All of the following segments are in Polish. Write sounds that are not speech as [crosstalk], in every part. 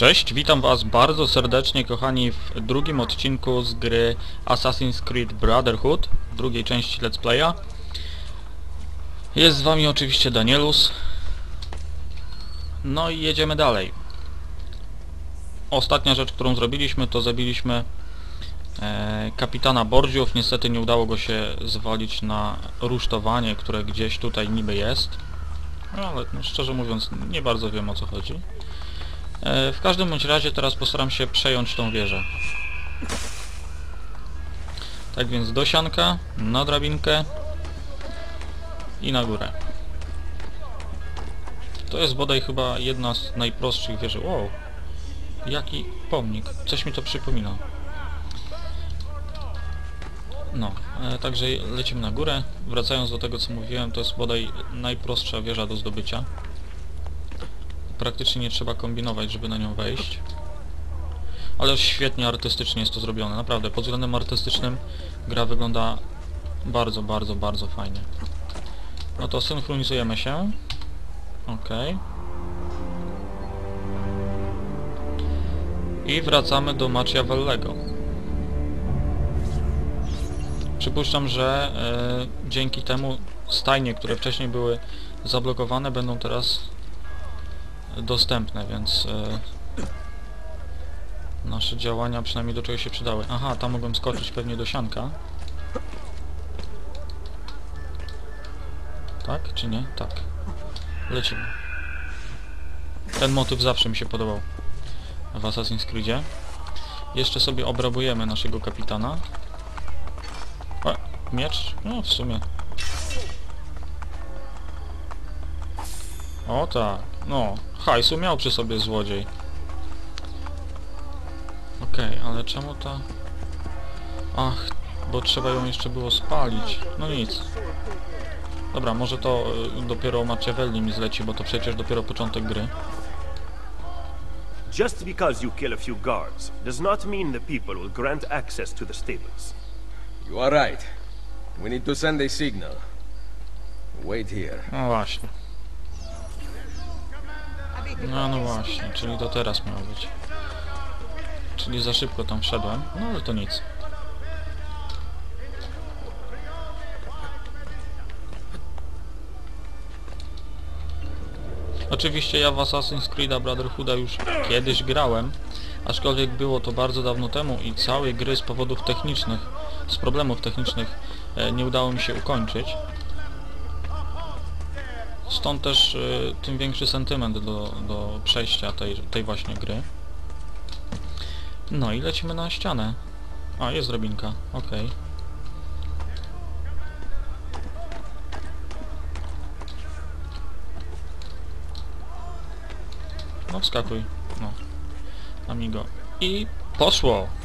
Cześć, witam was bardzo serdecznie kochani w drugim odcinku z gry Assassin's Creed Brotherhood, drugiej części Let's Playa. Jest z wami oczywiście Danielus. No i jedziemy dalej. Ostatnia rzecz, którą zrobiliśmy, to zabiliśmy e, kapitana Bordziów. Niestety nie udało go się zwalić na rusztowanie, które gdzieś tutaj niby jest. No, ale no, szczerze mówiąc nie bardzo wiem o co chodzi. E, W każdym bądź razie teraz postaram się przejąć tą wieżę. Tak więc do sianka, na drabinkę i na górę. To jest bodaj chyba jedna z najprostszych wieży. Wow, jaki pomnik. Coś mi to przypomina. No, e, także lecimy na górę. Wracając do tego co mówiłem, to jest bodaj najprostsza wieża do zdobycia praktycznie nie trzeba kombinować, żeby na nią wejść. Ale świetnie artystycznie jest to zrobione, naprawdę. Pod względem artystycznym gra wygląda bardzo, bardzo, bardzo fajnie. No to synchronizujemy się. Ok. I wracamy do Machiavellego. Przypuszczam, że e, dzięki temu stajnie, które wcześniej były zablokowane, będą teraz dostępne, więc e, nasze działania przynajmniej do czegoś się przydały. Aha, tam mogłem skoczyć pewnie do sianka. Tak, czy nie? Tak. Lecimy. Ten motyw zawsze mi się podobał w Assassin's Creedzie. Jeszcze sobie obrabujemy naszego kapitana. O, miecz? No, w sumie. O tak, no. Hajsu miał przy sobie złodziej. Okej, ale czemu ta... Ach, bo trzeba ją jeszcze było spalić. No nic. Dobra, może to y, dopiero Machiavelli mi zleci, bo to przecież dopiero początek gry. Just because you kill a few guards does not mean the people will grant access to the stables. You are right. We need to send a signal. Wait here. No właśnie. No, no właśnie, czyli to teraz miało być. Czyli za szybko tam wszedłem, no ale to nic. Oczywiście ja w Assassin's Creed'a Brotherhooda już kiedyś grałem, aczkolwiek było to bardzo dawno temu i całej gry z powodów technicznych, z problemów technicznych e, nie udało mi się ukończyć. Stąd też y, tym większy sentyment do, do przejścia tej, tej właśnie gry. No i lecimy na ścianę. A, jest drabinka, okej. No wskakuj, no. Amigo. I poszło!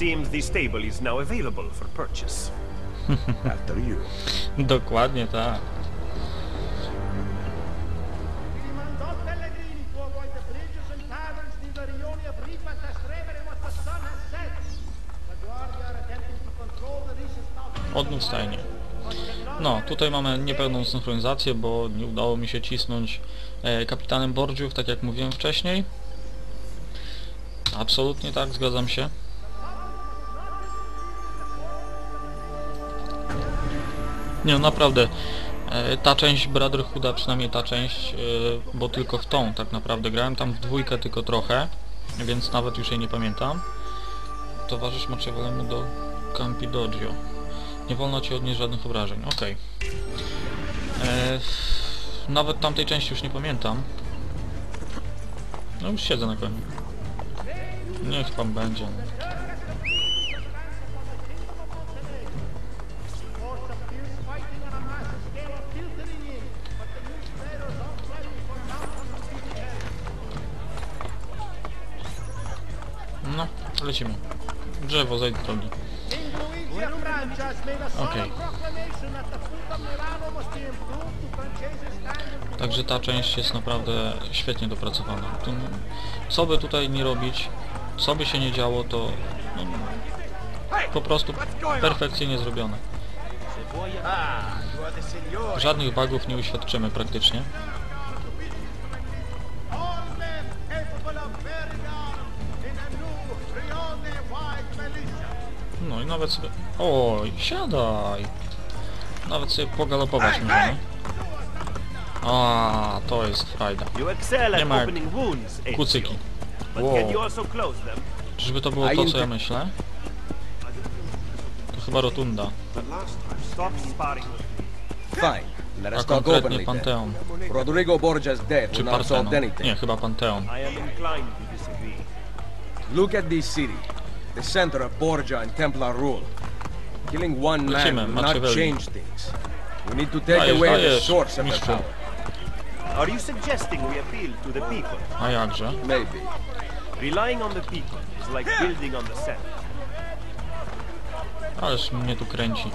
Seems the stable is now available for purchase. [laughs] After you. Dokładnie tak. Odnów stajnie. No, tutaj mamy niepełną synchronizację, bo nie udało mi się cisnąć e, kapitanem Bordziów, tak jak mówiłem wcześniej. Absolutnie tak, zgadzam się. Nie no, naprawdę, e, ta część Brotherhooda, przynajmniej ta część, e, bo tylko w tą tak naprawdę grałem, tam w dwójkę tylko trochę, więc nawet już jej nie pamiętam. Towarzysz Machiavellemu do Campidoglio. Nie wolno ci odnieść żadnych obrażeń. Okej. E, Nawet tamtej części już nie pamiętam. No już siedzę na koniu. Niech pan będzie. Lecimy. Drzewo, zejdź z drogi. Solemn Okay. Także ta część jest naprawdę świetnie dopracowana. Co by tutaj nie robić, co by się nie działo, to no, po prostu perfekcyjnie zrobione. Żadnych bugów nie uświadczymy praktycznie. I nawet sobie... Oj, siadaj! Nawet sobie pogalopować możemy. A, to jest excel Nie ma. Kucyki. Wow. Czyżby to było to, co ja myślę? To chyba rotunda, a konkretnie. Panteon. Rodrigo Borgia's death Czy anything. Nie, chyba Panteon. Look at this city, the center of Borgia and Templar rule. Killing one man Lecimy, will not change things. We need to take Dajesz, away the dajesz, source of their mistrzu. power. Are you suggesting we appeal to the people? A jakże? Maybe. Relying on the people is like building on the sand. Ależ mnie tu kręci.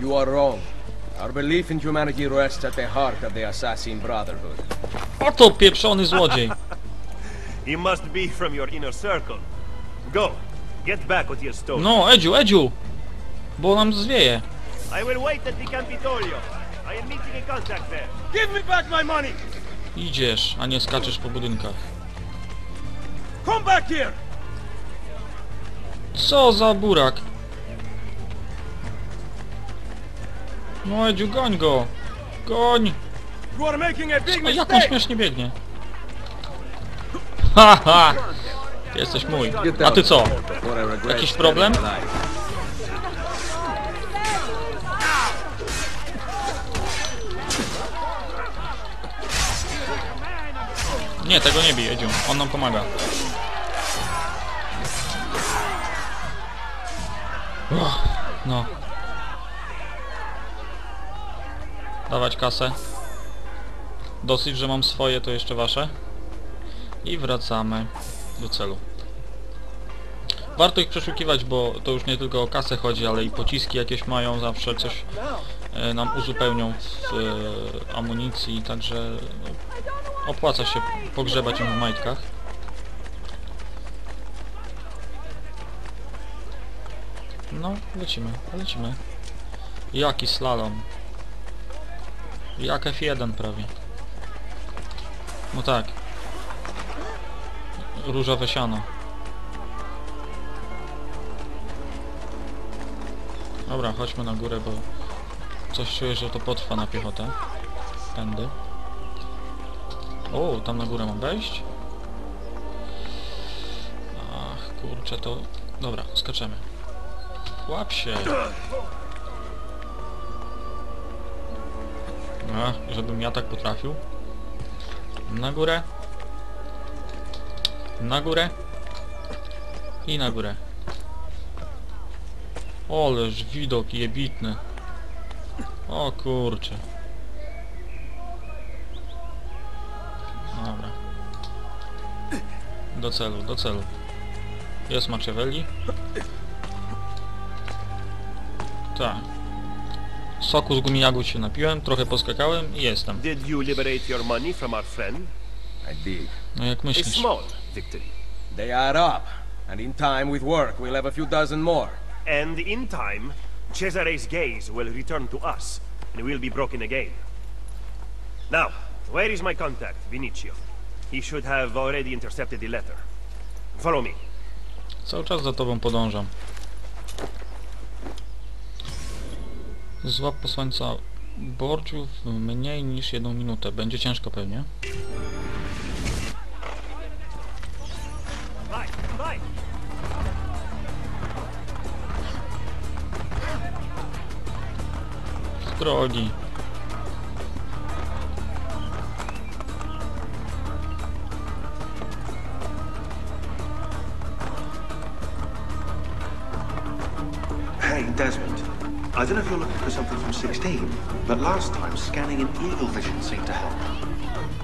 You are wrong. Our belief in humanity rests at the heart of the Assassin Brotherhood. Oto pieprzony złodziej! [laughs] He must be from your inner circle. Go, get back what you stole. No, Edziu, Edziu! Bo nam zwieje. I will wait at the Campitolio. I am meeting a contact there. Give me back my money! Idziesz, a nie skaczesz po budynkach. Come back here! Co za burak? No Edziu, goń go! Goń! You are making a big No jak on mistake! śmiesznie biegnie? Haha! Jesteś mój. A ty co? Jakiś problem? Nie, tego nie bij, Edziu. On nam pomaga. Uff, no. Dawać kasę. Dosyć, że mam swoje, to jeszcze wasze. I wracamy do celu. Warto ich przeszukiwać, bo to już nie tylko o kasę chodzi, ale i pociski jakieś mają, zawsze coś e, nam uzupełnią w e, amunicji, także no, opłaca się pogrzebać im w majtkach. No, lecimy, lecimy. Jaki slalom. Jak F1 prawie. No tak. Różowe siano. Dobra, chodźmy na górę, bo coś czuję, że to potrwa na piechotę. Tędy. O, tam na górę mam wejść? Ach, kurczę, to... Dobra, skaczemy. Łap się! A, żebym ja tak potrafił. Na górę. Na górę. I na górę. Oleż widok jebitny. O kurczę. Dobra. Do celu, do celu. Jest Machiavelli. Tak. Soku z gumijagód się napiłem, trochę poskakałem i jestem. Did you liberate your money from our friend? I did. No jak myślisz? small victory. They add up, and in time with work we'll have a few dozen more. And in time, Cesare's gaze will return to us, and we'll be broken again. Now, where is my contact, Vinicio? He should have already intercepted the letter. Follow me. Cały czas za tobą podążam. Złap posłańca Borciu w mniej niż jedną minutę. Będzie ciężko pewnie. Hey, Desmond. I don't know if you're looking for something from 16, but last time scanning in Eagle Vision seemed to help.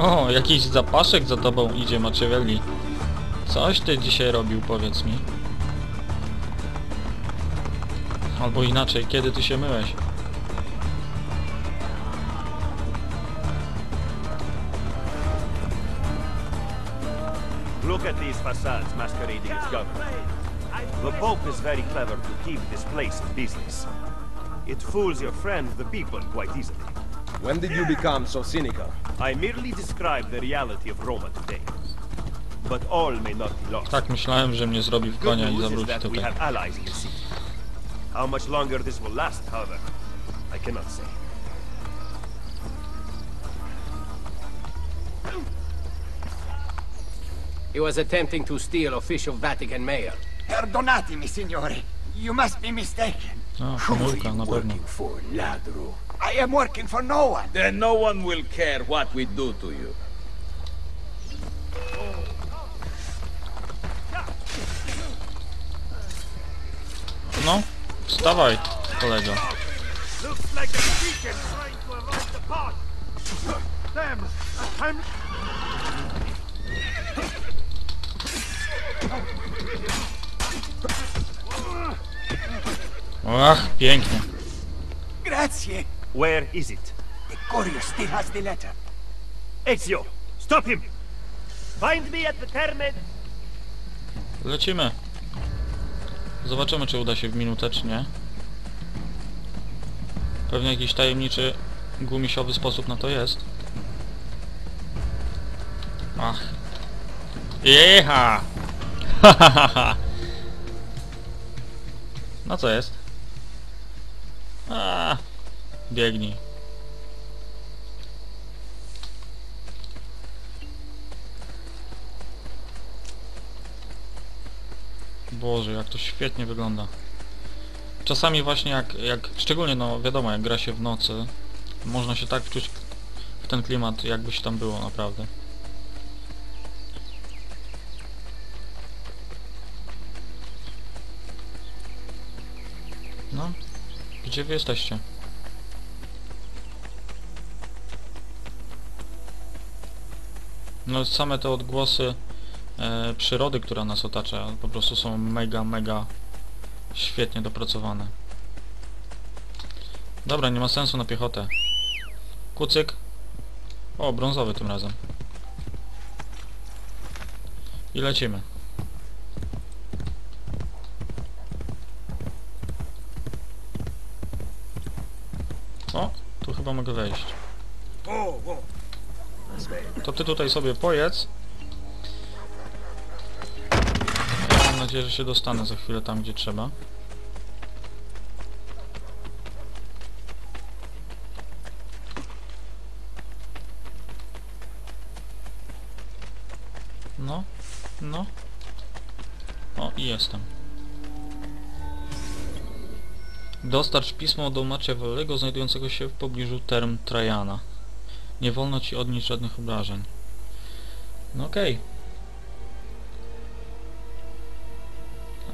O, jakiś zapaszek za tobą idzie, Machiavelli. Coś ty dzisiaj robił, powiedz mi. Albo inaczej, kiedy ty się myłeś? Look at these facades masquerading as government. The Pope is very clever to keep this place in business. It fools your friend, the people, quite easily. When did you become so cynical? I merely describe the reality of Roma today. But all may not be lost. Tak myślałem, że mnie zrobi w konia i news is zawróci that we tutaj. have allies in the city. How much longer this will last, however, I cannot say. He was attempting to steal official Vatican mail. Perdonatemi, signore. You must be mistaken. A, Who are you working for, ladro? I am working for no one. Then no one will care what we do to you. No, wstawaj, kolego. Looks like Where is it? The courier still has the letter. Ezio, stop him! Find me at the Termed. Lecimy. Zobaczymy, czy uda się w minutę, czy nie. Pewnie jakiś tajemniczy, gumisiowy sposób na to jest. Ach. Jecha! Ha, ha, ha, ha. No co jest? A, biegnij. Boże, jak to świetnie wygląda. Czasami właśnie jak, jak, szczególnie no wiadomo, jak gra się w nocy, można się tak wczuć w ten klimat, jakby się tam było naprawdę. No, gdzie wy jesteście? No same te odgłosy e, przyrody, która nas otacza, po prostu są mega, mega świetnie dopracowane. Dobra, nie ma sensu na piechotę. Kucyk. O, brązowy tym razem. I lecimy. O, tu chyba mogę wejść. To ty tutaj sobie pojedz. Ja mam nadzieję, że się dostanę za chwilę tam, gdzie trzeba. No, no. O, i jestem. Dostarcz pismo do Machiavellego znajdującego się w pobliżu term Trajana. Nie wolno ci odnieść żadnych obrażeń. No okej.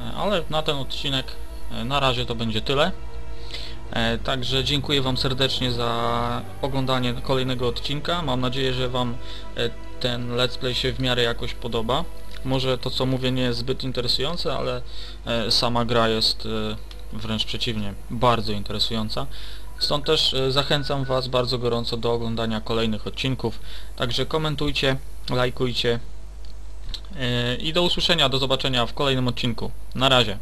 E, Ale na ten odcinek e, na razie to będzie tyle. E, Także dziękuję Wam serdecznie za oglądanie kolejnego odcinka. Mam nadzieję, że Wam ten let's play się w miarę jakoś podoba. Może to co mówię nie jest zbyt interesujące, ale sama gra jest wręcz przeciwnie, bardzo interesująca. Stąd też e, zachęcam Was bardzo gorąco do oglądania kolejnych odcinków. Także komentujcie, lajkujcie e, i do usłyszenia, do zobaczenia w kolejnym odcinku. Na razie.